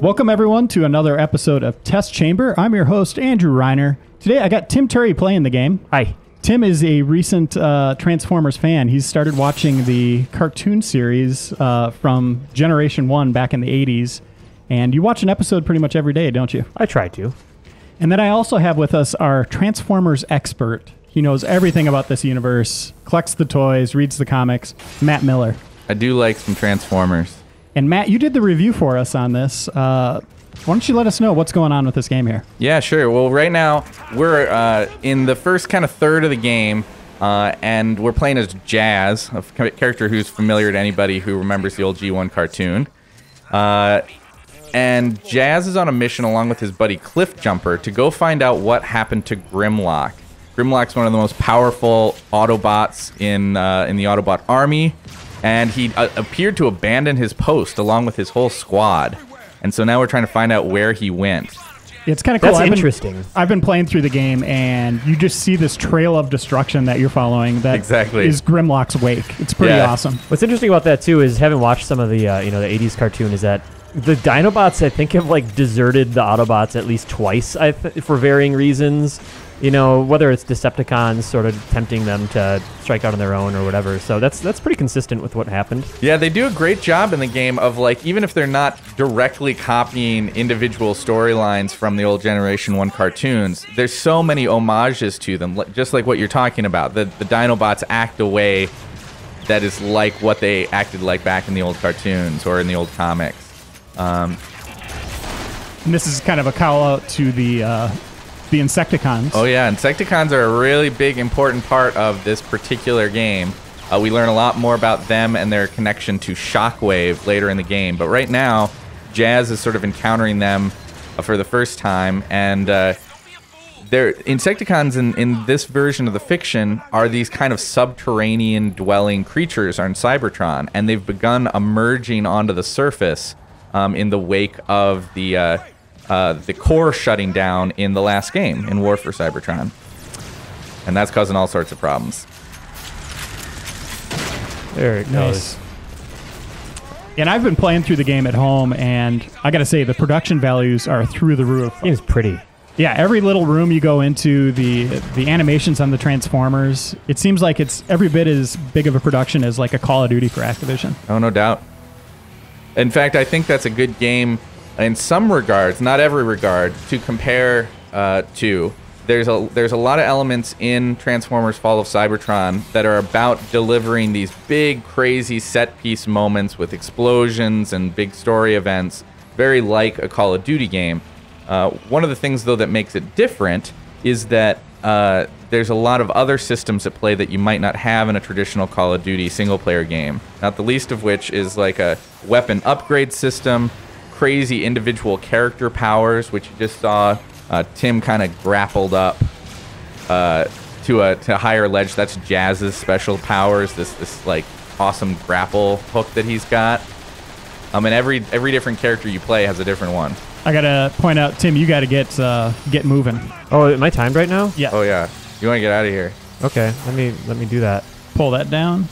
Welcome, everyone, to another episode of Test Chamber. I'm your host, Andrew Reiner. Today, I got Tim Turi playing the game. Hi. Tim is a recent uh, Transformers fan. He's started watching the cartoon series uh, from Generation 1 back in the 80s. And you watch an episode pretty much every day, don't you? I try to. And then I also have with us our Transformers expert. He knows everything about this universe, collects the toys, reads the comics, Matt Miller. I do like some Transformers. And Matt, you did the review for us on this. Uh, why don't you let us know what's going on with this game here? Yeah, sure. Well, right now we're uh, in the first kind of third of the game, uh, and we're playing as Jazz, a character who's familiar to anybody who remembers the old G1 cartoon. Uh, and Jazz is on a mission along with his buddy Cliffjumper to go find out what happened to Grimlock. Grimlock's one of the most powerful Autobots in uh, in the Autobot army, and he uh, appeared to abandon his post along with his whole squad. And so now we're trying to find out where he went. It's kind of cool. That's I've been- interesting. I've been playing through the game, and you just see this trail of destruction that you're following. That Exactly. is Grimlock's wake. It's pretty Yeah. awesome. What's interesting about that too is having watched some of the uh, you know the '80s cartoon is that the Dinobots I think have like deserted the Autobots at least twice I th- for varying reasons. You know whether it's Decepticons sort of tempting them to strike out on their own or whatever. So that's that's pretty consistent with what happened. Yeah, they do a great job in the game of like even if they're not directly copying individual storylines from the old Generation One cartoons, there's so many homages to them, just like what you're talking about. The the Dinobots act a way that is like what they acted like back in the old cartoons or in the old comics. Um, And this is kind of a call out to the uh, the Insecticons. Oh yeah, Insecticons are a really big, important part of this particular game. Uh, we learn a lot more about them and their connection to Shockwave later in the game. But right now, Jazz is sort of encountering them uh, for the first time, and uh, they're Insecticons in, in this version of the fiction are these kind of subterranean dwelling creatures on Cybertron, and they've begun emerging onto the surface um, in the wake of the uh, the core shutting down in the last game in War for Cybertron, and that's causing all sorts of problems. There it Nice. goes. And I've been playing through the game at home, and I got to say the production values are through the roof. It is pretty. Yeah, every little room you go into, the the animations on the Transformers, it seems like it's every bit as big of a production as like a Call of Duty for Activision. Oh, no doubt. In fact, I think that's a good game in some regards, not every regard, to compare uh, to. There's a there's a lot of elements in Transformers: Fall of Cybertron that are about delivering these big, crazy set piece moments with explosions and big story events, very like a Call of Duty game. Uh, one of the things, though, that makes it different is that uh, there's a lot of other systems at play that you might not have in a traditional Call of Duty single player game. Not the least of which is like a weapon upgrade system, crazy individual character powers, which you just saw uh, Tim kind of grappled up uh, to a to higher ledge. That's Jazz's special powers. This this like awesome grapple hook that he's got. Um, and every every different character you play has a different one. I gotta point out, Tim, you got to get uh, get moving. Oh, am I timed right now? Yeah, Oh yeah, you want to get out of here? Okay, let me let me do that. pull that down.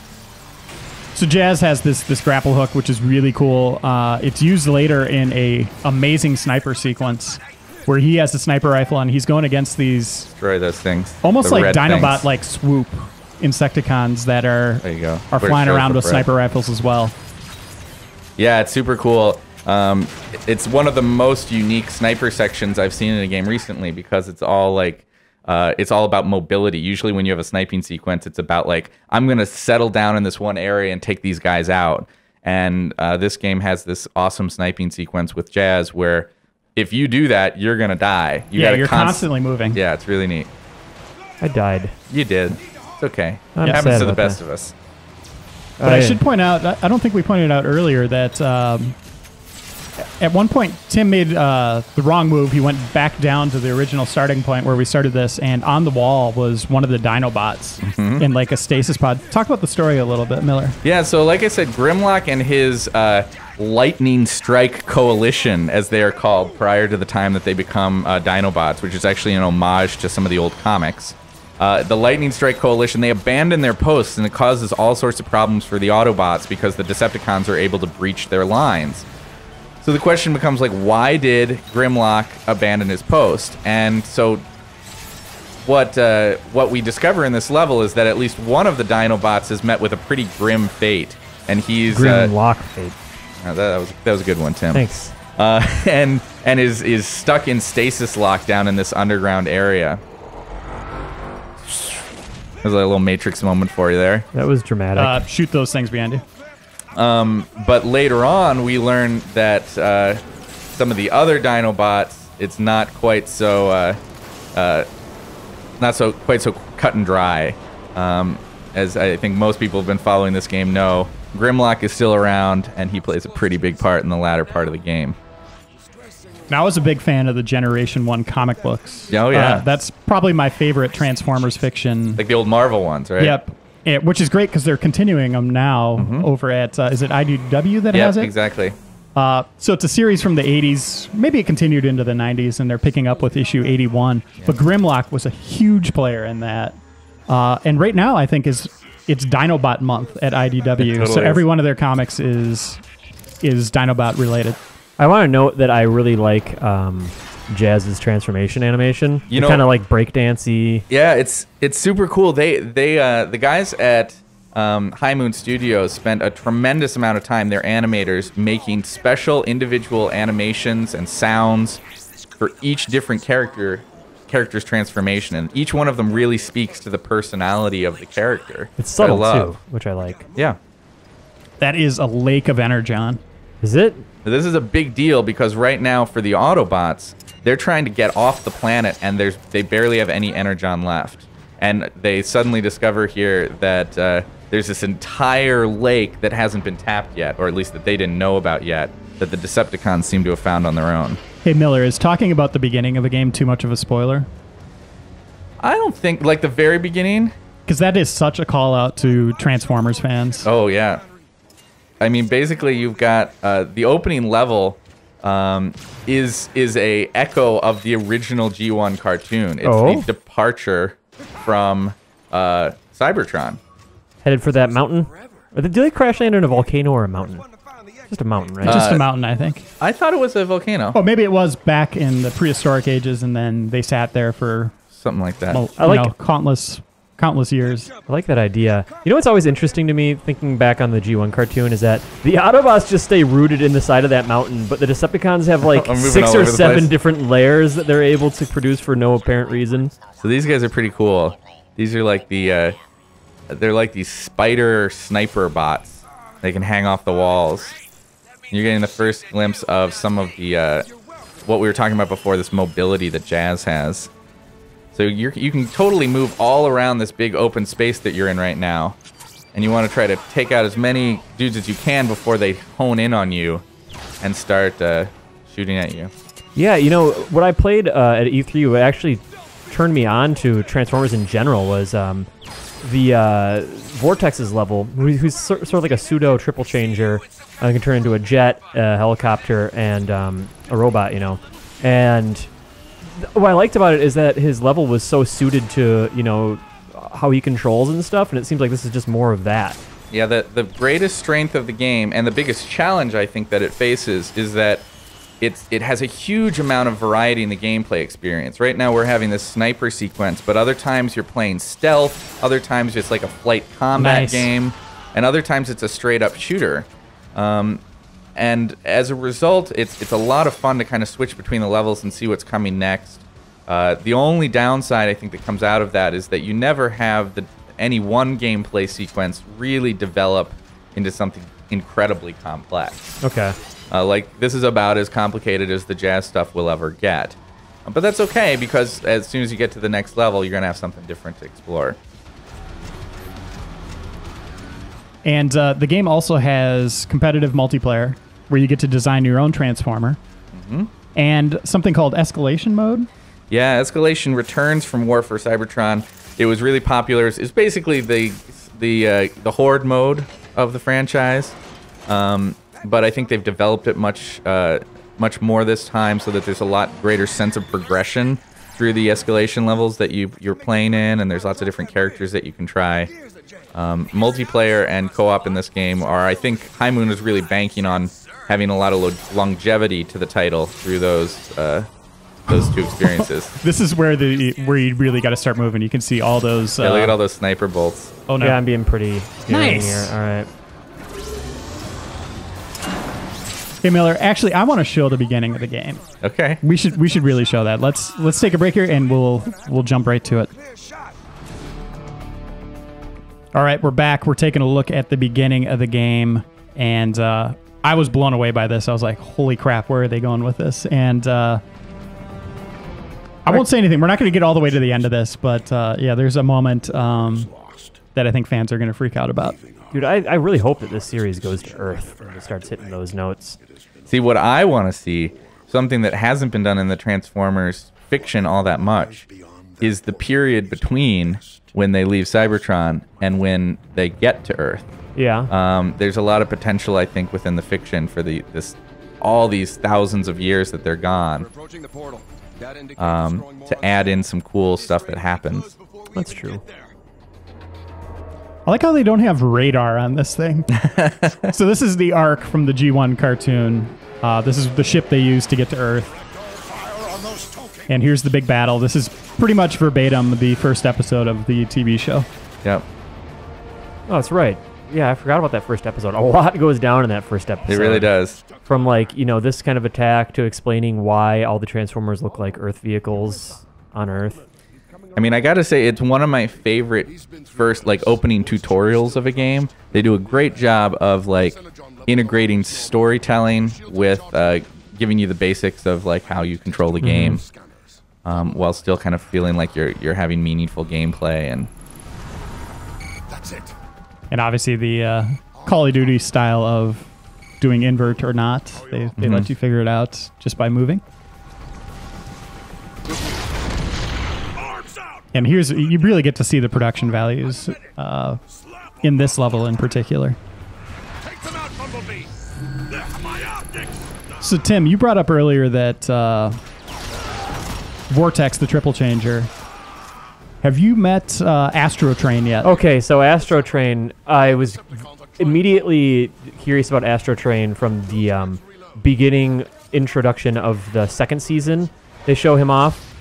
So Jazz has this this grapple hook, which is really cool. Uh, it's used later in a amazing sniper sequence where he has the sniper rifle and he's going against these Destroy those things. almost The like Dinobot things. like swoop Insecticons that are There you go. are Where flying around with sniper rifles as well. Yeah, it's super cool. Um, it's one of the most unique sniper sections I've seen in a game recently because it's all like, uh, it's all about mobility. Usually, when you have a sniping sequence, it's about like, I'm gonna settle down in this one area and take these guys out. And uh, this game has this awesome sniping sequence with Jazz where if you do that, you're gonna die. You yeah, you're const- constantly moving. Yeah, it's really neat. I died. You did. It's okay. I'm it happens sad to the best that. of us. But Oh, I should point out, I I don't think we pointed out earlier that um, at one point Tim made uh, the wrong move. He went back down to the original starting point where we started this, and on the wall was one of the Dinobots Mm-hmm. in like a stasis pod. Talk about the story a little bit, Miller. Yeah, so like I said, Grimlock and his uh, Lightning Strike Coalition, as they are called prior to the time that they become uh, Dinobots, which is actually an homage to some of the old comics. Uh, the Lightning Strike Coalition, they abandon their posts, and it causes all sorts of problems for the Autobots because the Decepticons are able to breach their lines. So the question becomes like, why did Grimlock abandon his post? And so what uh, what we discover in this level is that at least one of the Dinobots is met with a pretty grim fate, and he's Grim uh, fate. uh, that was that was a good one, Tim. Thanks. Uh, and and is is stuck in stasis lock down in this underground area. There's a little Matrix moment for you there. That was dramatic. Uh, shoot those things behind you. But later on, we learn that uh, some of the other Dinobots, it's not quite so, uh, uh, not so quite so cut and dry. Um, as I think most people have been following this game know, Grimlock is still around, and he plays a pretty big part in the latter part of the game. Now, I was a big fan of the Generation 1 comic books. Oh, yeah. Uh, that's probably my favorite Transformers fiction. Like the old Marvel ones, right? Yep. It- which is great because they're continuing them now over at, uh, is it IDW that Yep, has it? exactly. Uh, so it's a series from the 80s. Maybe it continued into the 90s, and they're picking up with issue 81. But Grimlock was a huge player in that. Uh, and right now, I think is it's Dinobot month at IDW. Totally so is. every one of their comics is is Dinobot related. I want to note that I really like um, Jazz's transformation animation. You know- kind of like breakdancey. Yeah, it's it's super cool. They they uh, the guys at um, High Moon Studios spent a tremendous amount of time. Their animators making special individual animations and sounds for each different character character's transformation, and each one of them really speaks to the personality of the character. It's which I subtle love. too, which I like. Yeah. That is a lake of energon. Is it? This is a big deal because right now for the Autobots, they're trying to get off the planet and there's they barely have any energon left. And they suddenly discover here that uh, there's this entire lake that hasn't been tapped yet, or at least that they didn't know about yet, that the Decepticons seem to have found on their own. Hey Miller, is talking about the beginning of the game too much of a spoiler? I don't think like the very beginning. Because that is such a call out to Transformers fans. Oh yeah. I mean, basically, you've got uh, the opening level um, is is a echo of the original G1 cartoon. It's Oh. the departure from uh, Cybertron. Headed for that mountain? Or Do they crash land in a volcano or a mountain? Just a mountain, right? Just Uh, a mountain, I think. I thought it was a volcano, Oh, maybe it was back in the prehistoric ages, and then they sat there for something like that. well, I like- know, countless, countless years. I like that idea. You know what's always interesting to me, thinking back on the G1 cartoon, is that the Autobots just stay rooted in the side of that mountain, but the Decepticons have like six or seven different layers that they're able to produce for no apparent reason. So these guys are pretty cool. These are like the uh, they're like these spider sniper bots. They can hang off the walls. You're getting the first glimpse of some of the uh, what we were talking about before. This mobility that Jazz has. So you you can totally move all around this big open space that you're in right now, and you want to try to take out as many dudes as you can before they hone in on you and start uh, shooting at you. Yeah, you know what I played uh, at E3, what actually turned me on to Transformers in general was um, the uh, Vortex's level, who- who's sort of like a pseudo triple changer. Uh, can turn into a jet, a helicopter, and um, a robot. You know, and what I liked about it is that his level was so suited to you know how he controls and stuff, and it seems like this is just more of that. Yeah, the the greatest strength of the game and the biggest challenge I think that it faces is that it's it has a huge amount of variety in the gameplay experience. Right now we're having this sniper sequence, but other times you're playing stealth, other times it's like a flight combat Nice. game, and other times it's a straight up shooter. Um, and as a result, it's it's a lot of fun to kind of switch between the levels and see what's coming next. Uh, the only downside I think that comes out of that is that you never have the any one gameplay sequence really develop into something incredibly complex. Okay. Uh, like this is about as complicated as the jazz stuff will ever get. But that's okay because as soon as you get to the next level, you're gonna have something different to explore. And uh, the game also has competitive multiplayer where you get to design your own transformer, Mm-hmm. and something called escalation mode. Yeah, Escalation returns from War for Cybertron. It was really popular. It's basically the the uh, the horde mode of the franchise, um, but I think they've developed it much uh, much more this time, so that there's a lot greater sense of progression through the escalation levels that you you're playing in, and there's lots of different characters that you can try. Um, multiplayer and co-op in this game are, I think, High Moon is really banking on having a lot of lo- longevity to the title through those uh, those two experiences. This is where the where you really got to start moving. You can see all those. Uh, yeah, look at all those sniper bolts. Oh no! Yeah, I'm being pretty daring Nice. here. All right. Hey Miller, actually, I want to show the beginning of the game. Okay. We should we should really show that. Let's let's take a break here and we'll we'll jump right to it. All right, we're back. We're taking a look at the beginning of the game, and uh, I was blown away by this. I was like, "Holy crap, where are they going with this?" And uh, I won't say anything. We're not going to get all the way to the end of this, but uh, yeah, there's a moment um, that I think fans are going to freak out about. Dude, I, I really hope that this series goes to Earth and starts hitting those notes. See, what I want to see, something that hasn't been done in the Transformers fiction all that much, is the period between when they leave Cybertron and when they get to Earth. Yeah. Um, there's a lot of potential, I think, within the fiction for the this all these thousands of years that they're gone Approaching the portal. That indicates um, to add in some cool stuff that happens. That's true. I like how they don't have radar on this thing. so this is the Ark from the G1 cartoon. Uh, this is the ship they use to get to Earth. And here's the big battle. This is pretty much verbatim the first episode of the TV show. Yep, Oh, that's right. Yeah, I forgot about that first episode. A lot goes down in that first episode. it really does. From like, you know, this kind of attack to explaining why all the Transformers look like Earth vehicles on Earth. I mean, I gotta say, it's one of my favorite first like opening tutorials of a game. They do a great job of like integrating storytelling with uh, giving you the basics of like how you control the game, um, while still kind of feeling like you're you're having meaningful gameplay. And That's it. And obviously the uh, Call of Duty style of doing invert or not. They, they let you figure it out just by moving. And here's you really get to see the production values uh, in this level in particular. Take them out, Bumblebee. They're my optics. So Tim, you brought up earlier that uh, Vortex, the triple changer. Have you met uh, Astrotrain yet? Okay, so Astrotrain, I was immediately curious about Astrotrain from the um, beginning introduction of the second season. They show him off,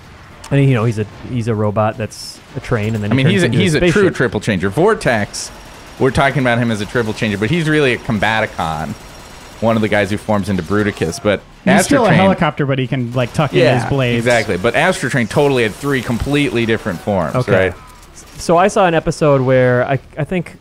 and you know he's a he's a robot that's a train, and then I he mean, he's turns a, he's a true triple changer. Vortex, we're talking about him as a triple changer, but he's really a Combaticon, one of the guys who forms into Bruticus. But He's still a helicopter, but he can like tuck in his blades. exactly. But Astrotrain totally had three completely different forms, Okay. right? So I saw an episode where I I think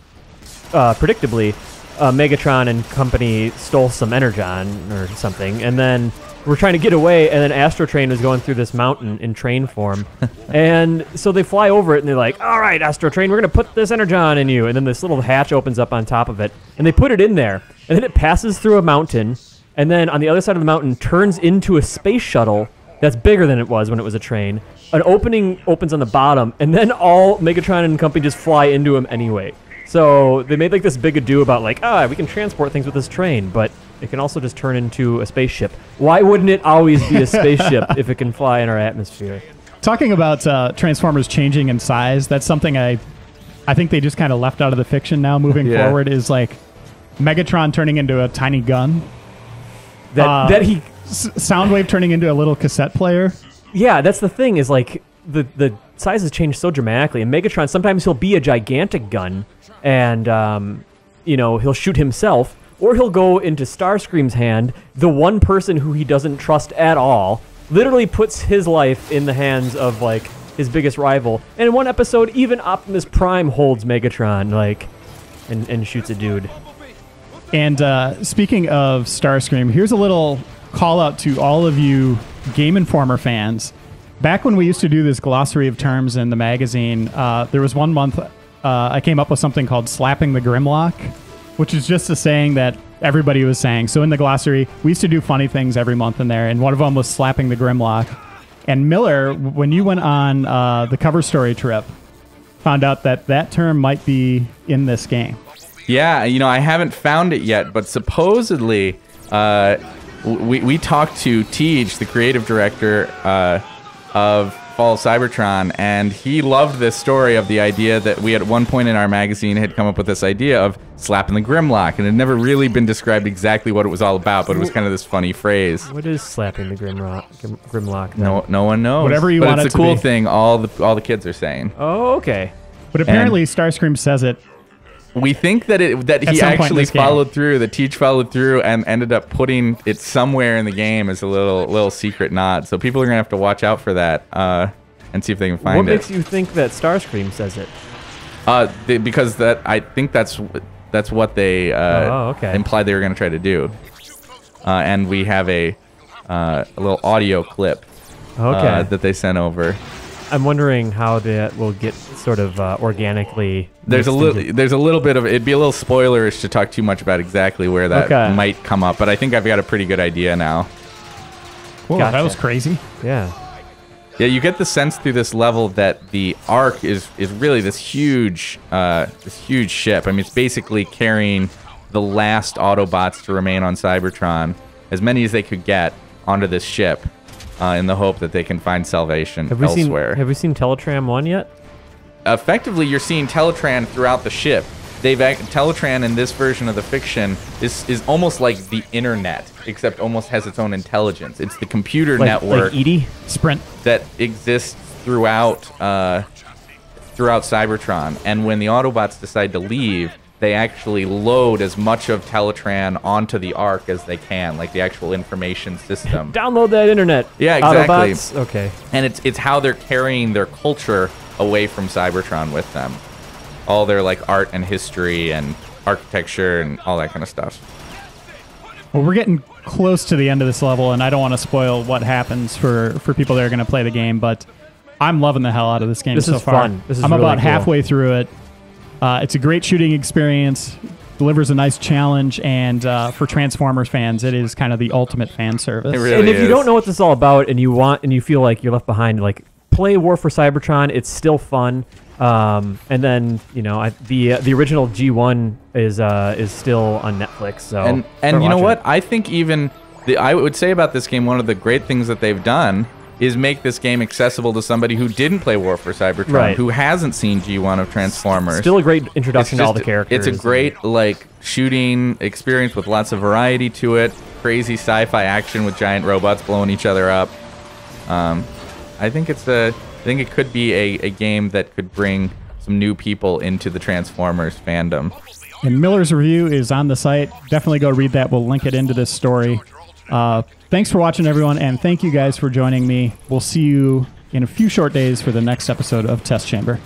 uh, predictably uh, Megatron and company stole some energon or something, and then we're trying to get away, and then Astrotrain was going through this mountain in train form, and so they fly over it, and they're like, "All right, Astrotrain, we're gonna put this energon in you," and then this little hatch opens up on top of it, and they put it in there, and then it passes through a mountain, and then on the other side of the mountain turns into a space shuttle that's bigger than it was when it was a train. An opening opens on the bottom, and then all Megatron and company just fly into him anyway. So they made like this big ado about like, ah, we can transport things with this train, but it can also just turn into a spaceship. Why wouldn't it always be a spaceship if it can fly in our atmosphere? Talking about uh, Transformers changing in size, that's something I, I think they just kind of left out of the fiction now. Moving Yeah. forward is like Megatron turning into a tiny gun, That Uh, that he S- Soundwave turning into a little cassette player. Yeah, that's the thing is like the the sizes change so dramatically. And Megatron sometimes he'll be a gigantic gun, and um, you know he'll shoot himself, or he'll go into Starscream's hand, the one person who he doesn't trust at all. Literally puts his life in the hands of like his biggest rival. And in one episode, even Optimus Prime holds Megatron like and, and shoots a dude. And uh, speaking of Starscream, here's a little call out to all of you Game Informer fans. Back when we used to do this glossary of terms in the magazine, uh, there was one month uh, I came up with something called slapping the Grimlock, which is just a saying that everybody was saying. So in the glossary, we used to do funny things every month in there, and one of them was slapping the Grimlock. And Miller, when you went on uh, the cover story trip, found out that that term might be in this game. Yeah, you know, I haven't found it yet, but supposedly, uh, we, we talked to Tej, the creative director uh, of Fall of Cybertron, and he loved this story of the idea that we at one point in our magazine had come up with this idea of slapping the Grimlock, and it had never really been described exactly what it was all about, but it was kind of this funny phrase. What is slapping the Grimrock, Grim, Grimlock? then? No, no one knows. Whatever you but want it's it a to cool be. thing. All the all the kids are saying. Oh, okay. But apparently, Starscream says it. We think that it that At he some point in actually this game. followed through. The teach followed through and ended up putting it somewhere in the game as a little little secret nod. So people are gonna have to watch out for that uh, and see if they can find what it. What makes you think that Starscream says it? Uh, they, because that I think that's that's what they uh, Oh, okay. implied they were going to try to do. Uh, and we have a uh, a little audio clip Okay. uh, that they sent over. I'm wondering how that will get sort of uh, organically. There's a little into- there's a little bit of it'd be a little spoilerish to talk too much about exactly where that Okay. might come up, but I think I've got a pretty good idea now. Whoa, that was crazy. Yeah. Yeah, you get the sense through this level that the Ark is is really this huge uh, this huge ship. I mean, it's basically carrying the last Autobots to remain on Cybertron, as many as they could get, onto this ship, uh, in the hope that they can find salvation Have we elsewhere. seen Have we seen Teletran one yet? Effectively, you're seeing Teletran throughout the ship. They've Teletran in this version of the fiction is is almost like the internet, except almost has its own intelligence. It's the computer Like, network like Edie? Sprint. that exists throughout uh, throughout Cybertron. And when the Autobots decide to leave, they actually load as much of Teletran onto the Ark as they can, like the actual information system. Download that internet. Yeah, exactly. Autobots? Okay. and it's it's how they're carrying their culture away from Cybertron with them. All their like art and history and architecture and all that kind of stuff. Well, we're getting close to the end of this level, and I don't want to spoil what happens for for people that are going to play the game. But I'm loving the hell out of this game This so is far. fun. This is I'm really about cool. halfway through it. Uh, it's a great shooting experience. Delivers a nice challenge, and uh, for Transformers fans, it is kind of the ultimate fan service. It really and if you don't know what this is all about and you want and you feel like you're left behind, like play War for Cybertron. It's still fun. Um, and then you know I, the uh, the original G1 is uh, is still on Netflix. So and and you know what? it. I think even the I would say about this game, one of the great things that they've done is make this game accessible to somebody who didn't play War for Cybertron, Right. who hasn't seen G1 of Transformers. Still a great It's introduction to all the characters. It's a great like shooting experience with lots of variety to it. Crazy sci-fi action with giant robots blowing each other up. Um, I think it's a. I think it could be a, a game that could bring some new people into the Transformers fandom. And Miller's review is on the site. Definitely go read that. We'll link it into this story. Uh, thanks for watching, everyone, and thank you guys for joining me. We'll see you in a few short days for the next episode of Test Chamber.